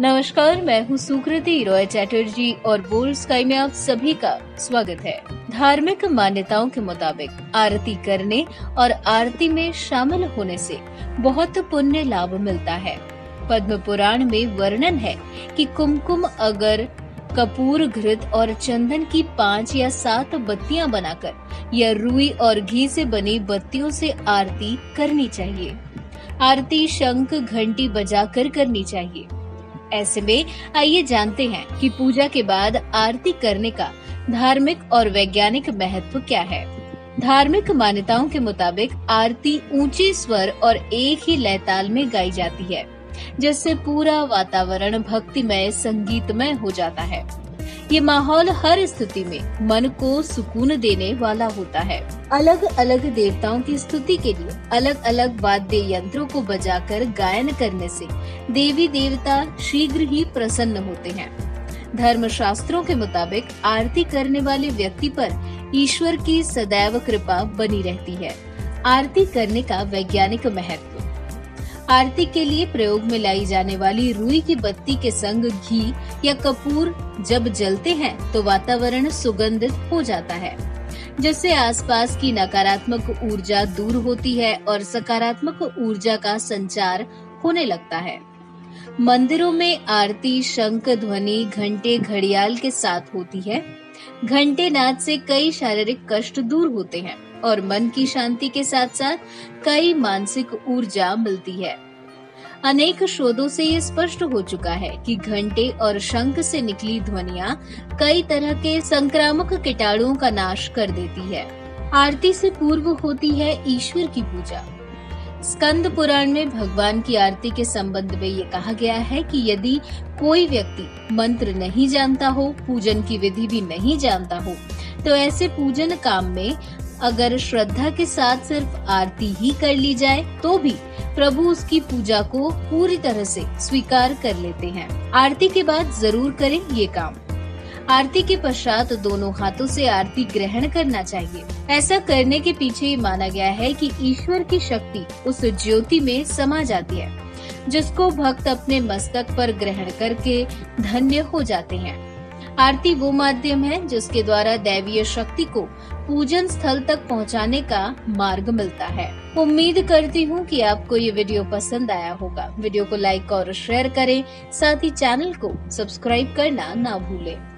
नमस्कार, मैं हूँ सुकृति रॉय चैटर्जी और बोल स्काई में आप सभी का स्वागत है। धार्मिक मान्यताओं के मुताबिक आरती करने और आरती में शामिल होने से बहुत पुण्य लाभ मिलता है। पद्म पुराण में वर्णन है कि कुमकुम अगर कपूर घृत और चंदन की पाँच या सात बत्तियाँ बनाकर या रुई और घी से बनी बत्तियों से आरती करनी चाहिए। आरती शंख घंटी बजाकर करनी चाहिए। ऐसे में आइए जानते हैं कि पूजा के बाद आरती करने का धार्मिक और वैज्ञानिक महत्व क्या है। धार्मिक मान्यताओं के मुताबिक आरती ऊँचे स्वर और एक ही लयताल में गाई जाती है, जिससे पूरा वातावरण भक्तिमय, संगीतमय हो जाता है। ये माहौल हर स्थिति में मन को सुकून देने वाला होता है। अलग अलग देवताओं की स्तुति के लिए अलग अलग वाद्य यंत्रों को बजाकर गायन करने से देवी देवता शीघ्र ही प्रसन्न होते हैं। धर्म शास्त्रों के मुताबिक आरती करने वाले व्यक्ति पर ईश्वर की सदैव कृपा बनी रहती है। आरती करने का वैज्ञानिक महत्व आरती के लिए प्रयोग में लाई जाने वाली रुई की बत्ती के संग घी या कपूर जब जलते हैं तो वातावरण सुगंधित हो जाता है, जिससे आसपास की नकारात्मक ऊर्जा दूर होती है और सकारात्मक ऊर्जा का संचार होने लगता है। मंदिरों में आरती शंख, ध्वनि, घंटे, घड़ियाल के साथ होती है। घंटे नाच से कई शारीरिक कष्ट दूर होते हैं। और मन की शांति के साथ साथ कई मानसिक ऊर्जा मिलती है। अनेक शोधों से ये स्पष्ट हो चुका है कि घंटे और शंख से निकली ध्वनिया कई तरह के संक्रामक कीटाणुओं का नाश कर देती है। आरती से पूर्व होती है ईश्वर की पूजा। स्कंद पुराण में भगवान की आरती के संबंध में ये कहा गया है कि यदि कोई व्यक्ति मंत्र नहीं जानता हो, पूजन की विधि भी नहीं जानता हो तो ऐसे पूजन काम में अगर श्रद्धा के साथ सिर्फ़ आरती ही कर ली जाए तो भी प्रभु उसकी पूजा को पूरी तरह से स्वीकार कर लेते हैं। आरती के बाद ज़रूर करें ये काम। आरती के पश्चात दोनों हाथों से आरती ग्रहण करना चाहिए। ऐसा करने के पीछे माना गया है कि ईश्वर की शक्ति उस ज्योति में समा जाती है, जिसको भक्त अपने मस्तक पर ग्रहण करके धन्य हो जाते हैं। आरती वो माध्यम है जिसके द्वारा दैवीय शक्ति को पूजन स्थल तक पहुँचाने का मार्ग मिलता है। उम्मीद करती हूँ कि आपको ये वीडियो पसंद आया होगा। वीडियो को लाइक और शेयर करें। साथ ही चैनल को सब्सक्राइब करना ना भूलें।